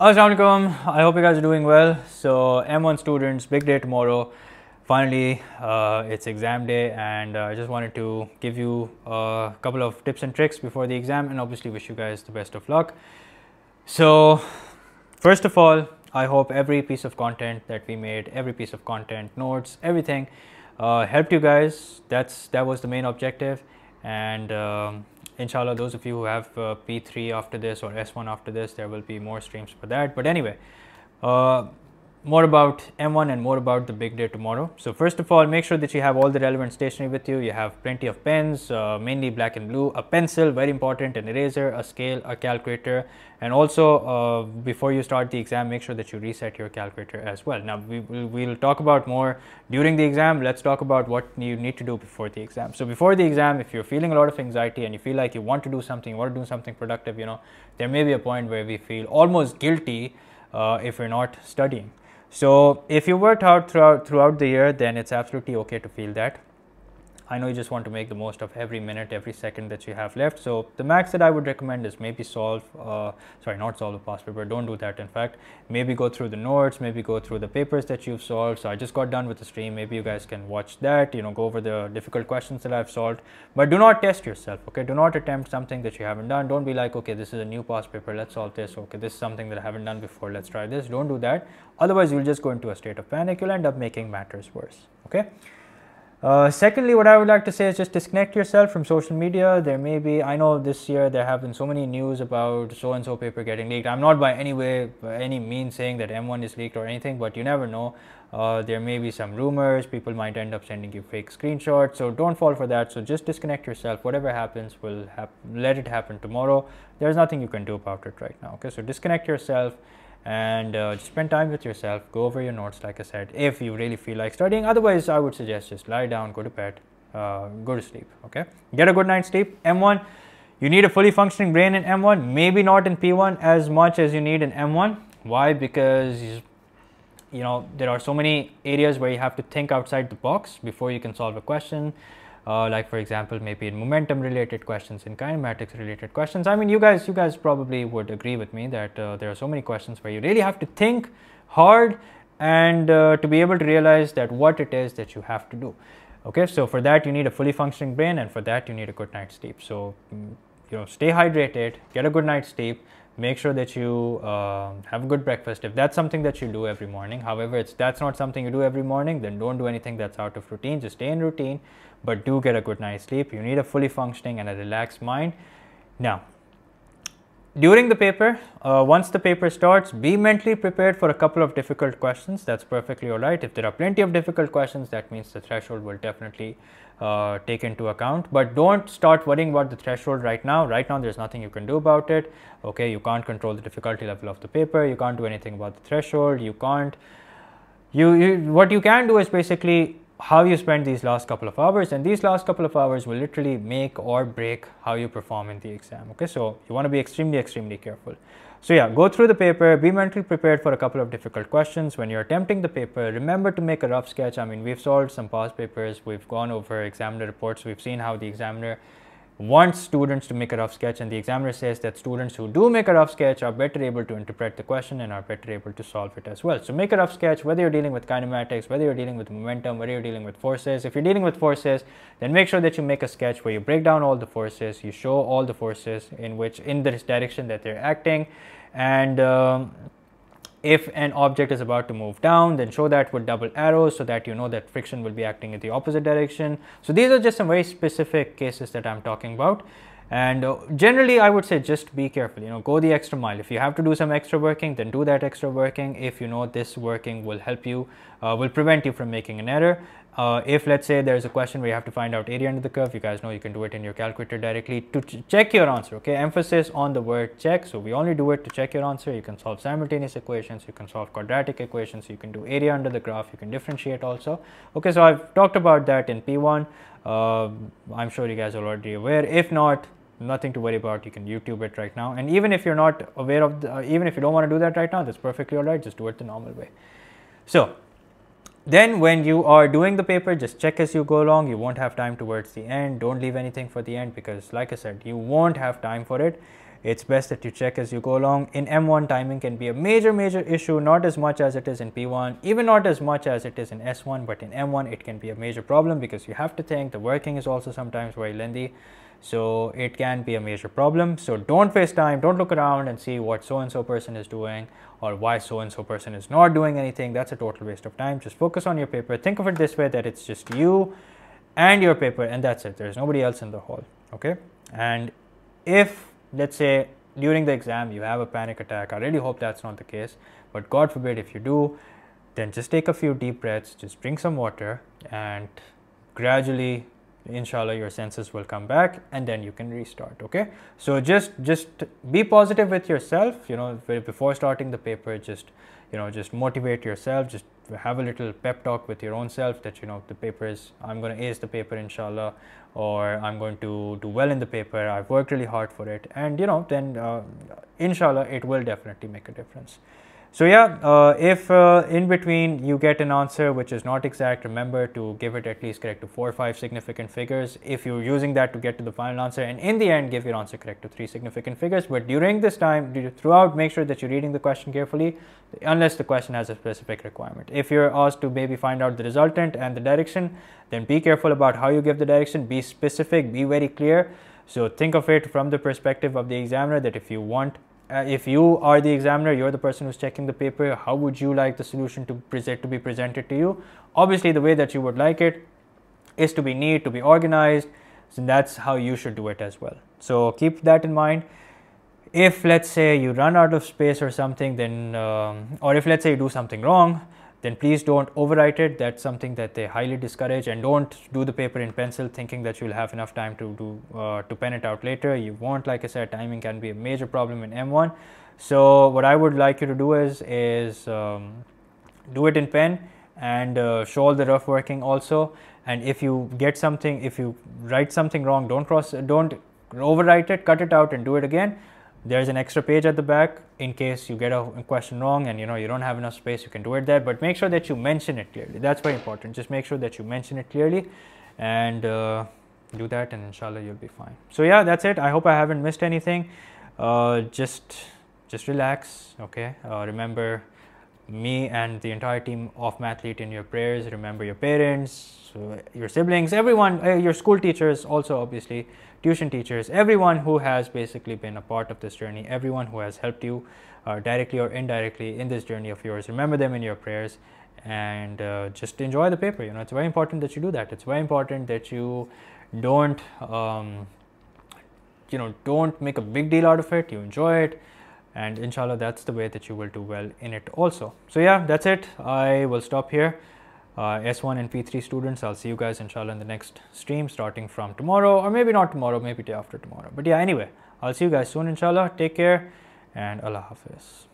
Assalamualaikum. I hope you guys are doing well. So M1 students, big day tomorrow. Finally, uh, it's exam day, and uh, I just wanted to give you a couple of tips and tricks before the exam, and obviously wish you guys the best of luck. So, first of all, I hope every piece of content that we made, every piece of content, notes, everything, uh, helped you guys. That's that was the main objective, and um, inshallah those of you who have uh, p3 after this or s1 after this there will be more streams for that. But anyway uh, more about M1 and more about the big day tomorrow. So first of all, make sure that you have all the relevant stationery with you. You have plenty of pens, uh, mainly black and blue, a pencil, very important, an eraser, a scale, a calculator, and also uh, before you start the exam, make sure that you reset your calculator as well. Now we will we'll talk about more during the exam. Let's talk about what you need to do before the exam. So before the exam, if you're feeling a lot of anxiety and you feel like you want to do something, you want to do something productive, you know, there may be a point where we feel almost guilty uh, if we're not studying. So if you worked hard throughout throughout the year, then it's absolutely okay to feel that. I know you just want to make the most of every minute, every second that you have left. So the max that I would recommend is maybe solve, uh, sorry, not solve the past paper. Don't do that. In fact, maybe go through the notes, maybe go through the papers that you've solved. So I just got done with the stream. Maybe you guys can watch that. You know, go over the difficult questions that I've solved. But do not test yourself. Okay, do not attempt something that you haven't done. Don't be like, okay, this is a new past paper. Let's solve this. Okay, this is something that I haven't done before. Let's try this. Don't do that. Otherwise, you'll just go into a state of panic. You'll end up making matters worse. Okay. Uh, secondly, what I would like to say is just disconnect yourself from social media. There may be, I know this year there have been so many news about so and so paper getting leaked. I'm not by any way, by any means saying that M1 is leaked or anything, but you never know. Uh, there may be some rumors, people might end up sending you fake screenshots, so don't fall for that. So just disconnect yourself. Whatever happens, will hap- let it happen tomorrow. There's nothing you can do about it right now. Okay, so disconnect yourself and uh, just spend time with yourself. Go over your notes like i said if you really feel like studying. Otherwise i would suggest just lie down go to bed uh, go to sleep okay? Get a good night's sleep. M1 you need a fully functioning brain in m1 maybe not in p1 as much as you need in m1 why? Because you know there are so many areas where you have to think outside the box before you can solve a question uh, like for example maybe in momentum related questions in kinematics related questions. I mean you guys you guys probably would agree with me that uh, there are so many questions where you really have to think hard and uh, to be able to realize that what it is that you have to do. Okay so for that you need a fully functioning brain and for that you need a good night's sleep. So mm, you know stay hydrated get a good night's sleep make sure that you uh, have a good breakfast if that's something that you do every morning however it's that's not something you do every morning then don't do anything that's out of routine just stay in routine but do get a good night's sleep you need a fully functioning and a relaxed mind now during the paper, uh, once the paper starts, be mentally prepared for a couple of difficult questions. That's perfectly all right. If there are plenty of difficult questions, that means the threshold will definitely uh, take into account. But don't start worrying about the threshold right now. Right now, there's nothing you can do about it. Okay, you can't control the difficulty level of the paper. You can't do anything about the threshold. You can't. You, you what you can do is basically how you spend these last couple of hours and these last couple of hours will literally make or break how you perform in the exam okay so you want to be extremely extremely careful so yeah go through the paper be mentally prepared for a couple of difficult questions. When you're attempting the paper remember to make a rough sketch. I mean we've solved some past papers we've gone over examiner reports we've seen how the examiner wants students to make a rough sketch and the examiner says that students who do make a rough sketch are better able to interpret the question and are better able to solve it as well. So make a rough sketch whether you're dealing with kinematics, whether you're dealing with momentum, whether you're dealing with forces. If you're dealing with forces, then make sure that you make a sketch where you break down all the forces, you show all the forces in which in this direction that they're acting and um, if an object is about to move down then show that with double arrows so that you know that friction will be acting in the opposite direction. So these are just some very specific cases that i'm talking about. And uh, generally i would say just be careful you know go the extra mile. If you have to do some extra working then do that extra working. If you know this working will help you uh, will prevent you from making an error uh, if let's say there's a question where you have to find out area under the curve, you guys know you can do it in your calculator directly to ch check your answer. Okay, emphasis on the word check. So we only do it to check your answer. You can solve simultaneous equations, you can solve quadratic equations, you can do area under the graph, you can differentiate also. Okay, so I've talked about that in P1. Uh, I'm sure you guys are already aware. If not, nothing to worry about. You can YouTube it right now. And even if you're not aware of, the, uh, even if you don't want to do that right now, that's perfectly all right. Just do it the normal way. So then when you are doing the paper, just check as you go along. You won't have time towards the end. Don't leave anything for the end because like I said, you won't have time for it. it's best that you check as you go along. In M1, timing can be a major, major issue, not as much as it is in P1, even not as much as it is in S1, but in M1, it can be a major problem because you have to think the working is also sometimes very lengthy. So it can be a major problem. So don't waste time, don't look around and see what so and so person is doing or why so and so person is not doing anything. That's a total waste of time. Just focus on your paper. Think of it this way that it's just you and your paper, and that's it. There's nobody else in the hall. Okay. And if let's say during the exam you have a panic attack, I really hope that's not the case, but God forbid if you do, then just take a few deep breaths, just drink some water, and gradually inshallah your senses will come back and then you can restart okay? So just just be positive with yourself you know before starting the paper just you know just motivate yourself just have a little pep talk with your own self that you know the paper is i'm going to ace the paper inshallah or i'm going to do well in the paper. I've worked really hard for it and you know then uh, inshallah it will definitely make a difference so yeah, uh, if uh, in between you get an answer which is not exact, remember to give it at least correct to four or five significant figures. If you're using that to get to the final answer, and in the end give your answer correct to three significant figures. But during this time, throughout, make sure that you're reading the question carefully, unless the question has a specific requirement. If you're asked to maybe find out the resultant and the direction, then be careful about how you give the direction. Be specific. Be very clear. So think of it from the perspective of the examiner that if you want uh, if you are the examiner, you're the person who's checking the paper, how would you like the solution to present to be presented to you? Obviously, the way that you would like it is to be neat, to be organized, so that's how you should do it as well. So keep that in mind. If let's say you run out of space or something, then um, or if let's say you do something wrong, then please don't overwrite it. That's something that they highly discourage, and don't do the paper in pencil thinking that you'll have enough time to do uh, to pen it out later. You won't, like I said, timing can be a major problem in M1. So what I would like you to do is is um, do it in pen and uh, show all the rough working also. And if you get something, if you write something wrong, don't cross, don't overwrite it, cut it out, and do it again there's an extra page at the back in case you get a question wrong and you know you don't have enough space you can do it there. But make sure that you mention it clearly. That's very important. Just make sure that you mention it clearly and uh, do that and inshallah you'll be fine. So yeah that's it. I hope i haven't missed anything. Uh, just just relax okay? Uh, remember me and the entire team of mathlete in your prayers remember your parents your siblings everyone uh, your school teachers also obviously tuition teachers, everyone who has basically been a part of this journey, everyone who has helped you uh, directly or indirectly in this journey of yours. Remember them in your prayers and uh, just enjoy the paper. You know, it's very important that you do that. It's very important that you don't, um, you know, don't make a big deal out of it. You enjoy it, and inshallah, that's the way that you will do well in it also. So yeah, that's it. I will stop here uh, S1 and P3 students. I'll see you guys inshallah in the next stream starting from tomorrow or maybe not tomorrow, maybe day after tomorrow. But yeah, anyway, I'll see you guys soon inshallah. Take care and Allah Hafiz.